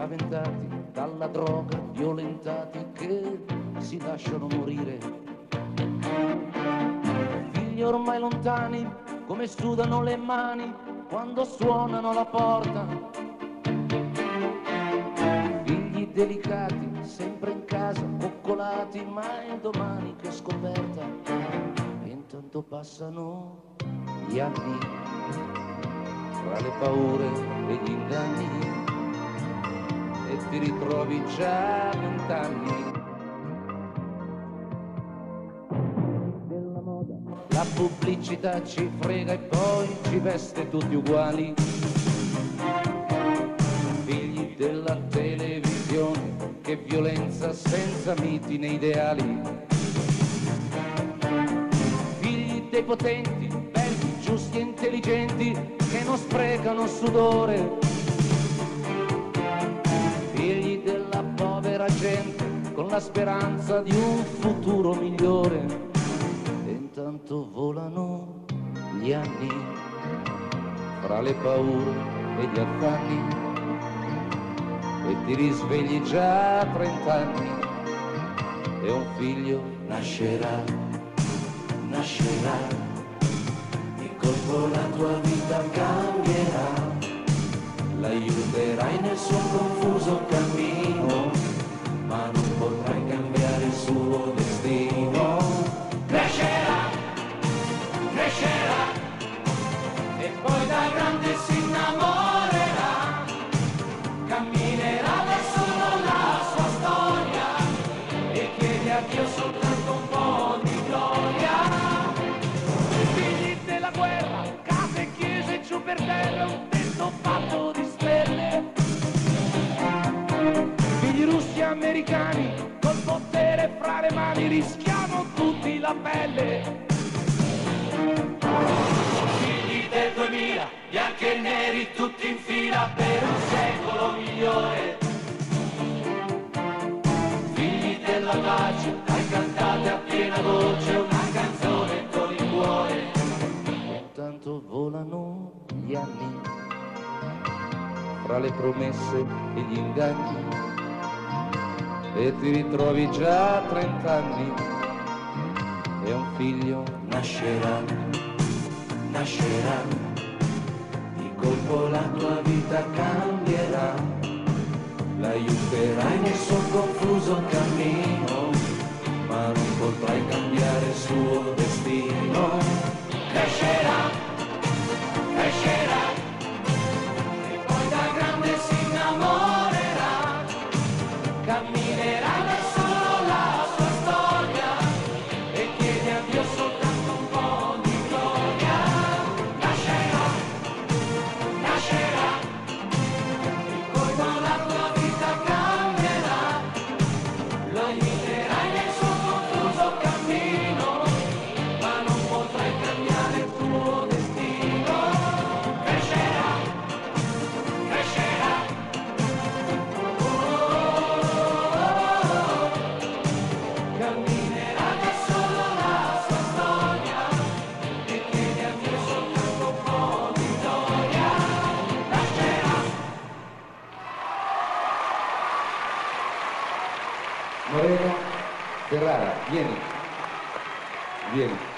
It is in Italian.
spaventati dalla droga, violentati che si lasciano morire. Figli ormai lontani, come sudano le mani quando suonano la porta. Figli delicati, sempre in casa, coccolati, ma è domani che scoperta. Intanto passano gli anni, tra le paure e gli inganni, e ti ritrovi già vent'anni. La pubblicità ci frega e poi ci veste tutti uguali figli della televisione, che violenza senza miti né ideali. Figli dei potenti, belli, giusti e intelligenti, che non sprecano sudore. Figli della povera gente, con la speranza di un futuro migliore. E intanto volano gli anni, fra le paure e gli affanni e ti risvegli già a trent'anni e un figlio nascerà, nascerà, di colpo la tua vita cambierà, l'aiuterai nel suo confuso cammino, americani, col potere fra le mani, rischiamo tutti la pelle. Figli del 2000, bianchi e neri tutti in fila per un secolo migliore. Figli della pace, volano gli anni, fra le promesse e gli inganni, e ti ritrovi già a trent'anni, e un figlio nascerà nascerà, di colpo la tua vita cambierà, l'aiuterai nel suo confuso cammino, ma non potrai cambiare il suo Moreno, Ferrara, viene. Viene.